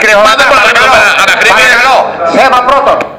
κύριε Μα δεν μπορούμε να Παρακαλώ. Παρακαλώ. Θέμα πρώτον.